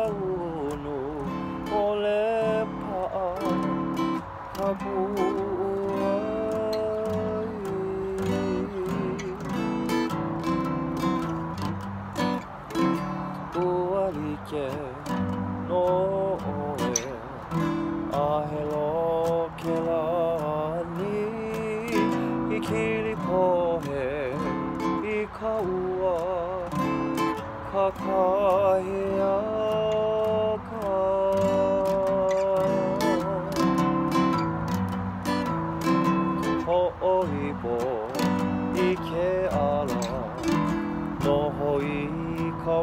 unu o le paa ka buuai Ua like no oe a he lo ke la ni i kiri pohe i ka ua ka kahi a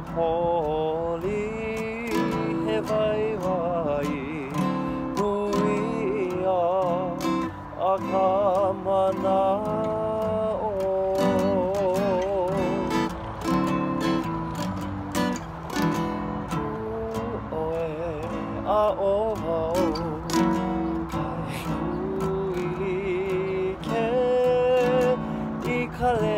poli he vai vai nui a a mana o tu o e o vau kai ke i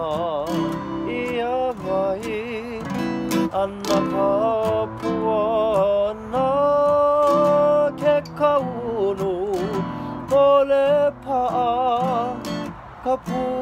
i a wai ana pa pua na ke kaunu pole pa ka pua